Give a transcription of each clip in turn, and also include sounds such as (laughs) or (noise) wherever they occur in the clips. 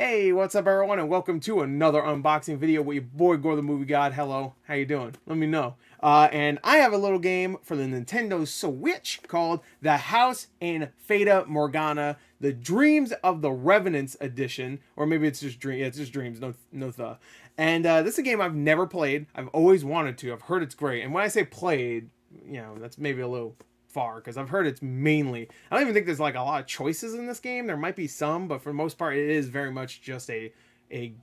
Hey, what's up everyone and welcome to another unboxing video with your boy Gor the Movie God. Hello, how you doing? Let me know. Uh, and I have a little game for the Nintendo Switch called The House in Fata Morgana, The Dreams of the Revenants Edition, or maybe it's just dream. Yeah, it's just dreams, no, no the. And uh, this is a game I've never played. I've always wanted to. I've heard it's great. And when I say played, you know, that's maybe a little far because I've heard it's mainly. I don't even think there's like a lot of choices in this game. There might be some, but for the most part, it is very much just a a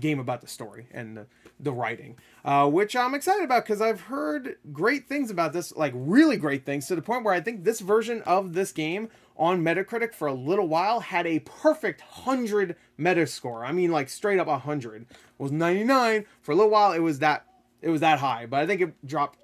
game about the story and the, the writing, uh, which I'm excited about because I've heard great things about this, like really great things, to the point where I think this version of this game on Metacritic for a little while had a perfect 100 Metascore. I mean, like straight up 100. It was 99 for a little while. It was that it was that high, but I think it dropped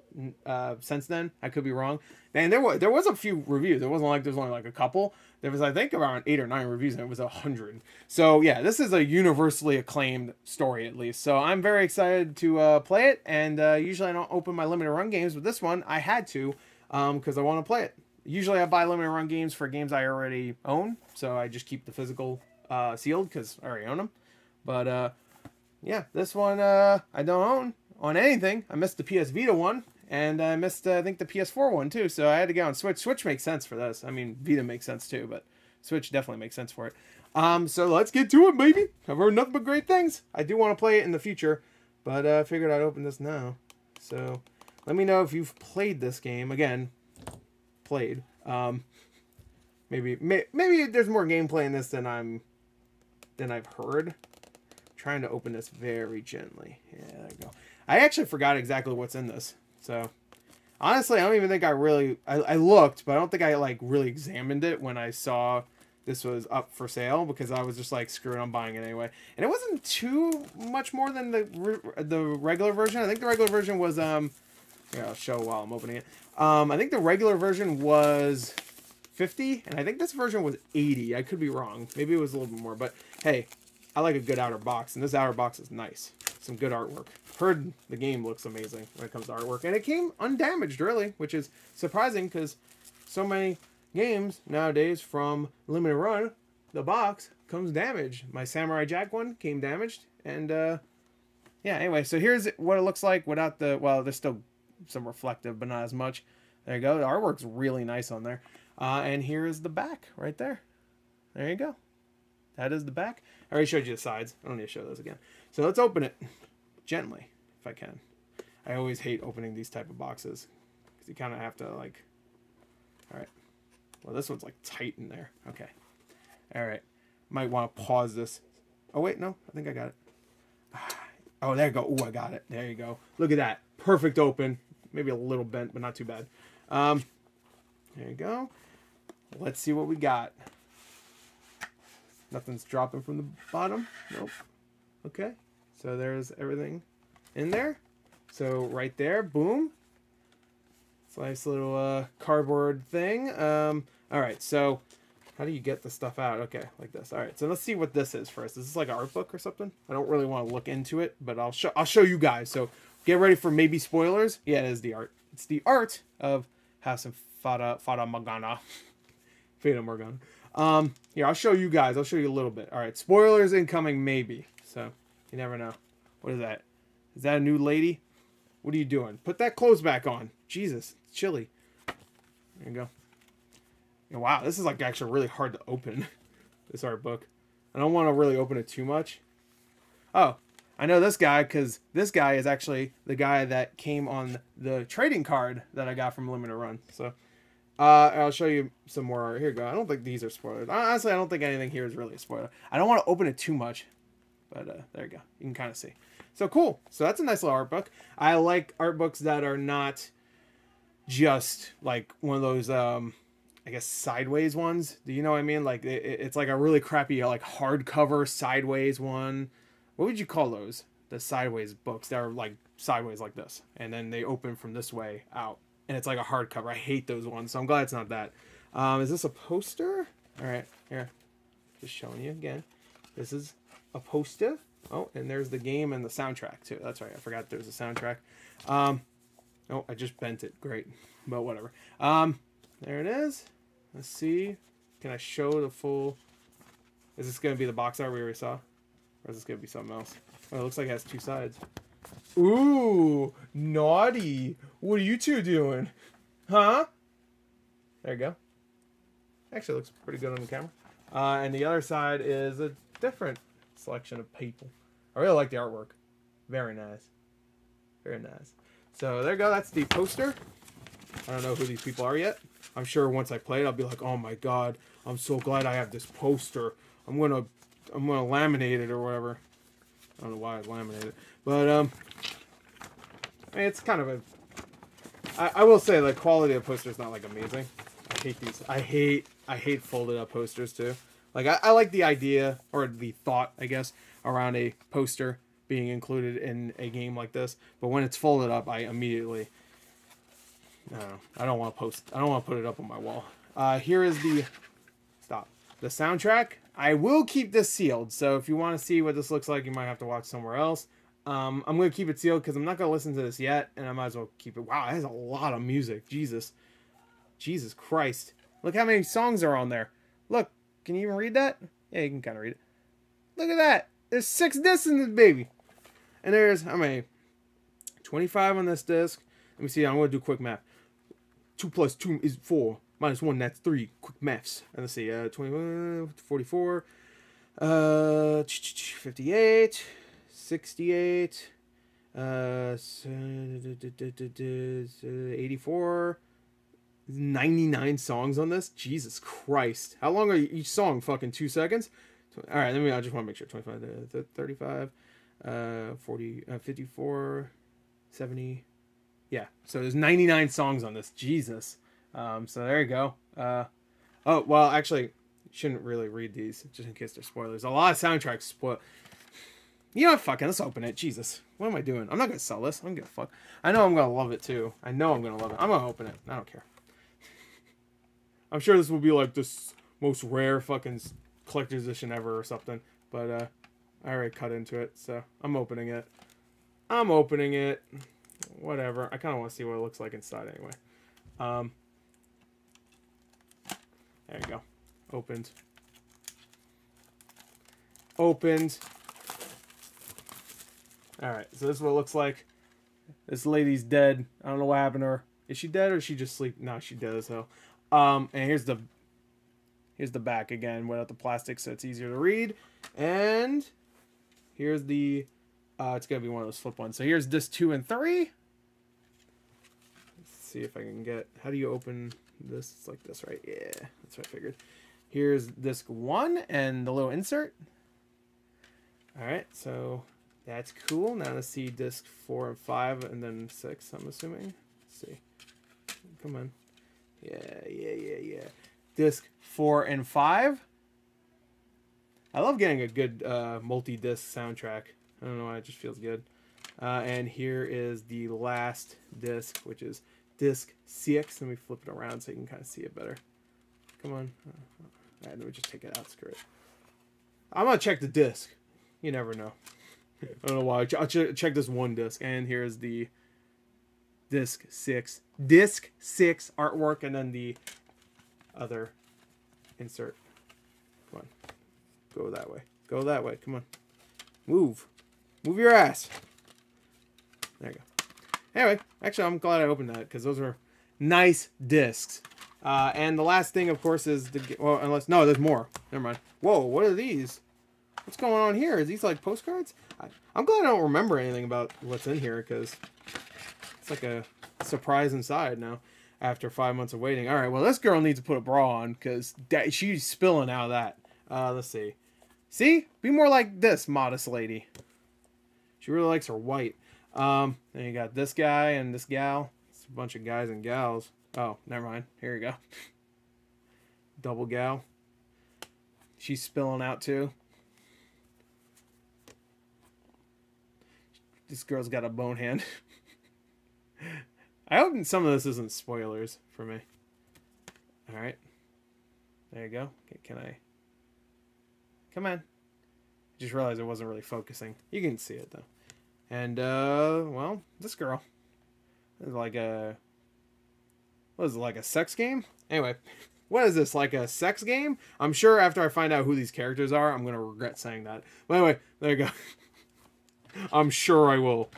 uh, since then. I could be wrong. And there was there was a few reviews. It wasn't like there's only like a couple. There was I think around eight or nine reviews, and it was a hundred. So yeah, this is a universally acclaimed story at least. So I'm very excited to uh, play it. And uh, usually I don't open my limited run games, but this one I had to because um, I want to play it. Usually I buy limited run games for games I already own, so I just keep the physical uh, sealed because I already own them. But uh, yeah, this one uh, I don't own on anything. I missed the PS Vita one, and I missed, uh, I think, the PS4 one too, so I had to go on Switch. Switch makes sense for this. I mean, Vita makes sense too, but Switch definitely makes sense for it. Um, so let's get to it, baby. I've heard nothing but great things. I do want to play it in the future, but uh, I figured I'd open this now. So let me know if you've played this game. Again, played. Um, maybe may, maybe there's more gameplay in this than I'm than I've heard. Trying to open this very gently. Yeah, there you go. I actually forgot exactly what's in this. So honestly, I don't even think I really I, I looked, but I don't think I like really examined it when I saw this was up for sale because I was just like screw it, I'm buying it anyway. And it wasn't too much more than the the regular version. I think the regular version was um here I'll show while I'm opening it. Um I think the regular version was 50 and I think this version was 80. I could be wrong. Maybe it was a little bit more, but hey, I like a good outer box and this outer box is nice. Some good artwork heard the game looks amazing when it comes to artwork. And it came undamaged, really, which is surprising because so many games nowadays from Limited Run, the box comes damaged. My Samurai Jack one came damaged. And, uh, yeah, anyway, so here's what it looks like without the, well, there's still some reflective, but not as much. There you go. The artwork's really nice on there. Uh, and here is the back right there. There you go. That is the back. I already showed you the sides. I don't need to show those again. So let's open it gently if I can. I always hate opening these type of boxes because you kind of have to like. All right. Well, this one's like tight in there. Okay. All right. Might want to pause this. Oh wait, no, I think I got it. Oh, there you go. Oh, I got it. There you go. Look at that. Perfect open. Maybe a little bent, but not too bad. Um, there you go. Let's see what we got. Nothing's dropping from the bottom. Nope. Okay. So there's everything in there. So right there, boom. It's a nice little uh, cardboard thing. Um, all right, so how do you get the stuff out? Okay, like this. All right, so let's see what this is first. Is this like an art book or something? I don't really want to look into it, but I'll show I'll show you guys. So get ready for maybe spoilers. Yeah, it is the art. It's the art of House of Fata Fata Morgana. (laughs) Fata Morgana. Um, here, I'll show you guys. I'll show you a little bit. All right, spoilers incoming, maybe. So you never know. What is that? Is that a new lady? What are you doing? Put that clothes back on. Jesus, it's chilly. There you go. And wow, this is like actually really hard to open. (laughs) this art book. I don't want to really open it too much. Oh, I know this guy because this guy is actually the guy that came on the trading card that I got from Limited Run. So uh, I'll show you some more. Here you go. I don't think these are spoilers. Honestly, I don't think anything here is really a spoiler. I don't want to open it too much. But uh, there you go. You can kind of see. So cool. So that's a nice little art book. I like art books that are not just like one of those, um, I guess, sideways ones. Do you know what I mean? Like it, it's like a really crappy, like hardcover sideways one. What would you call those? The sideways books that are like sideways like this, and then they open from this way out, and it's like a hardcover. I hate those ones, so I'm glad it's not that. Um, is this a poster? All right, here, just showing you again. This is a poster Oh, and there's the game and the soundtrack too. That's right. I forgot there was a soundtrack. Um, oh, I just bent it. Great, but whatever. Um, there it is. Let's see. Can I show the full? Is this to be the box art we already saw? Or is this gonna be something else? Oh, it looks like it has two sides. Ooh, naughty. What are you two doing? Huh? There you go. Actually, looks pretty good on the camera. Uh, and the other side is a different selection of people. I really like the artwork. Very nice. Very nice. So there you go. That's the poster. I don't know who these people are yet. I'm sure once I play it, I'll be like, oh my god, I'm so glad I have this poster. I'm gonna, I'm gonna laminate it or whatever. I don't know why I laminated it, but um, it's kind of a. I, I will say the quality of poster is not like amazing. I hate these. I hate I hate folded up posters too. Like I, I like the idea or the thought, I guess, around a poster being included in a game like this. But when it's folded up, I immediately I don't know. I don't want to post. I don't want to put it up on my wall. Uh, here is the stop the soundtrack. I will keep this sealed. So if you want to see what this looks like, you might have to watch somewhere else. Um, I'm to keep it sealed because I'm not to listen to this yet, and I might as well keep it. Wow, it has a lot of music. Jesus, Jesus Christ! Look how many songs are on there. Look, can you even read that? Yeah, you can kind of read it. Look at that. There's six discs in this baby, and there's how many? 25 on this disc. Let me see. I'm to do quick math. 2 plus 2 is 4. Minus 1, that's 3. Quick maths. And let's see, uh, 21, 44, uh, 58, 68, uh, 84, 99 songs on this? Jesus Christ. How long are each song? Fucking two seconds? All right, let me, I just want to make sure. 25, 35, uh, 40, uh, 54, 70, yeah, so there's 99 songs on this. Jesus. Um, so there you go. Uh, oh, well, actually, shouldn't really read these just in case they're spoilers. A lot of soundtracks spoil. You know what? Fucking let's open it. Jesus, what am I doing? I'm not gonna sell this. I'm gonna fuck. I know I'm gonna love it too. I know I'm gonna love it. I'm gonna open it. I don't care. I'm sure this will be like this most rare fucking collector's edition ever or something. But uh, I already cut into it, so I'm opening it. I'm opening it whatever. I kind of want to see what it looks like inside anyway. Um, there you go. Opened. Opened. Alright, so this is what it looks like. This lady's dead. I don't know what happened to her. Is she dead or is she just sleep? No, she's dead as hell. Um, and here's the here's the back again without the plastic so it's easier to read. And here's the uh, it's gonna be one of those flip ones. So here's disc two and three Let's see if I can get, how do you open this? It's like this, right? Yeah, that's what I figured. Here's disc one and the little insert. All right, so that's cool. Now let's see disc four and five and then six, I'm assuming. Let's see. Come on. Yeah, yeah, yeah, yeah. Disc four and five. I love getting a good uh, multi-disc soundtrack. I don't know why, it just feels good. Uh, and here is the last disc, which is disc CX. Let me flip it around so you can kind of see it better. Come on. All right, let me just take it out. Screw it. I'm going to check the disc. You never know. I don't know why. I'll ch check this one disc. And here's the disc 6. Disc 6 artwork and then the other insert. Come on. Go that way. Go that way. Come on. Move. Move your ass. There you go. Anyway, actually, I'm glad I opened that because those are nice discs. Uh, and the last thing, of course, is the well, unless no, there's more. Never mind. Whoa, what are these? What's going on here? Is these like postcards? I, am glad I don't remember anything about what's in here because it's like a surprise inside now after five months of waiting. All right, well, this girl needs to put a bra on because she's spilling out of that. Uh, let's see. See? Be more like this, modest lady. She really likes her white. Um, then you got this guy and this gal. It's a bunch of guys and gals. Oh, never mind. Here you go. (laughs) Double gal. She's spilling out too. This girl's got a bone hand. (laughs) I hope some of this isn't spoilers for me. Alright. There you go. Can I... Come on. I Just realized I wasn't really focusing. You can see it though. And, uh, well, this girl is like a, what is it, like a sex game? Anyway, (laughs) What is this, like a sex game? I'm sure after I find out who these characters are, I'm to regret saying that. But anyway, there you go. (laughs) I'm sure I will.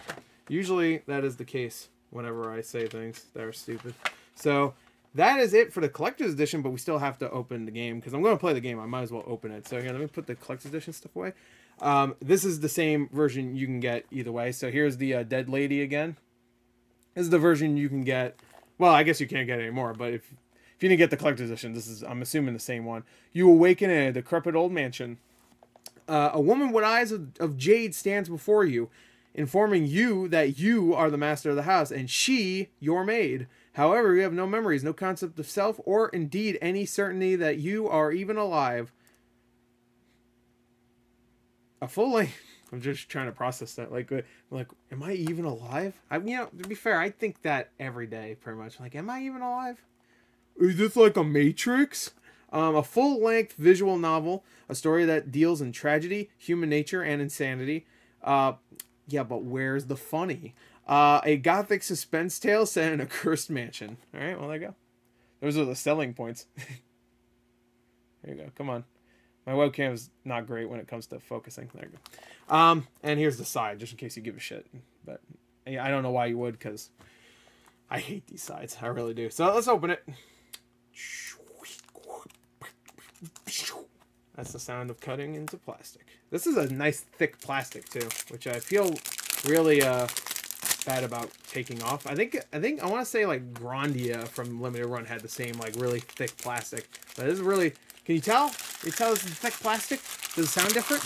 Usually that is the case whenever I say things that are stupid. So that is it for the collector's edition, but we still have to open the game because I'm going to play the game. I might as well open it. So here, let me put the collector's edition stuff away. Um, this is the same version you can get either way. So here's the uh, dead lady again. This is the version you can get. Well, I guess you can't get it anymore, but if if you didn't get the collector's edition, this is I'm assuming the same one. You awaken in a decrepit old mansion. Uh, a woman with eyes of, of jade stands before you, informing you that you are the master of the house and she your maid. However, you have no memories, no concept of self, or indeed any certainty that you are even alive. A full length. (laughs) I'm just trying to process that. Like, uh, like, am I even alive? I, you know, to be fair, I think that every day, pretty much. Like, am I even alive? Is this like a Matrix? Um, a full-length visual novel, a story that deals in tragedy, human nature, and insanity. Uh, yeah, but where's the funny? Uh, a gothic suspense tale set in a (laughs) cursed mansion. All right, well, there you go. Those are the selling points. (laughs) there you go. Come on. My webcam is not great when it comes to focusing. There you go. Um, and here's the side, just in case you give a shit. But I don't know why you would, because I hate these sides. I really do. So let's open it. That's the sound of cutting into plastic. This is a nice thick plastic too, which I feel really uh, bad about taking off. I think I think I want to say like Grandia from Limited Run had the same like really thick plastic. But this is really. Can you tell? Can you tell this is thick plastic? Does it sound different?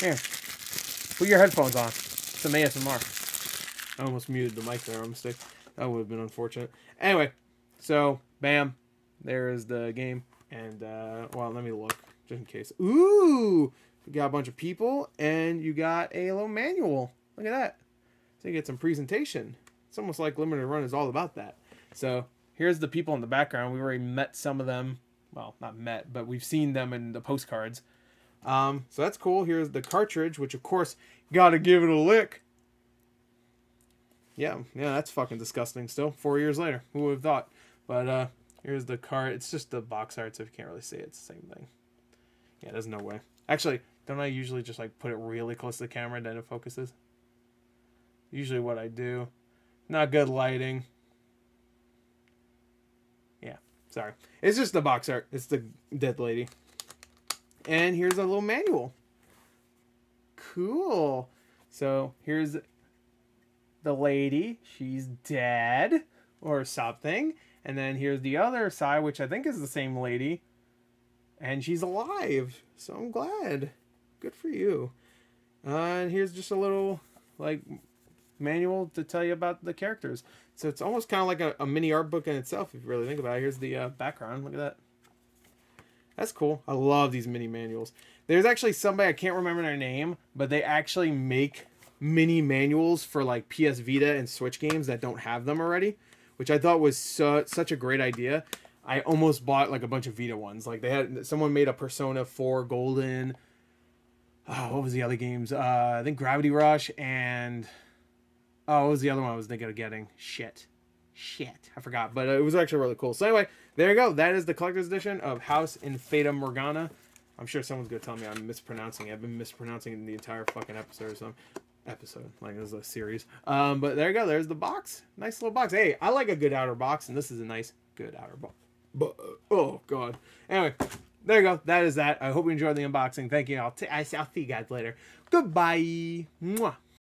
Here, put your headphones on. Some ASMR. I almost muted the mic there on mistake. That would have been unfortunate. Anyway, so bam, there is the game. And uh, well, let me look just in case. Ooh, you got a bunch of people, and you got a little manual. Look at that. So you get some presentation. It's almost like Limited Run is all about that. So here's the people in the background. We already met some of them. Well, not met, but we've seen them in the postcards. Um, so that's cool. Here's the cartridge, which of course, gotta give it a lick. Yeah, yeah, that's fucking disgusting still. Four years later. Who would have thought? But uh, here's the card. It's just the box art, so you can't really see it, it's the same thing. Yeah, there's no way. Actually, don't I usually just like put it really close to the camera and then it focuses? Usually what I do. Not good lighting. Yeah, sorry. It's just the box art. It's the dead lady. And here's a little manual. Cool. So here's the lady. She's dead or something. And then here's the other side, which I think is the same lady. And she's alive. So I'm glad. Good for you. Uh, and here's just a little, like, manual to tell you about the characters. So it's almost kind of like a, a, mini art book in itself, if you really think about it. Here's the uh, background. Look at that. That's cool. I love these mini manuals. There's actually somebody, I can't remember their name, but they actually make mini manuals for like PS Vita and Switch games that don't have them already, which I thought was so, such a great idea. I almost bought like a bunch of Vita ones. Like they had someone made a Persona 4 Golden. Oh, what was the other games? Uh, I think Gravity Rush and Oh, what was the other one I was thinking of getting? Shit. Shit. I forgot. But it was actually really cool. So anyway, there you go. That is the collector's edition of House in Fata Morgana. I'm sure someone's to tell me I'm mispronouncing it. I've been mispronouncing it the entire fucking episode or something. Episode. Like, this is a series. Um, but there you go. There's the box. Nice little box. Hey, I like a good outer box, and this is a nice, good outer box. But, uh, oh, God. Anyway, there you go. That is that. I hope you enjoyed the unboxing. Thank you. I'll, t- I'll see you guys later. Goodbye. Mwah.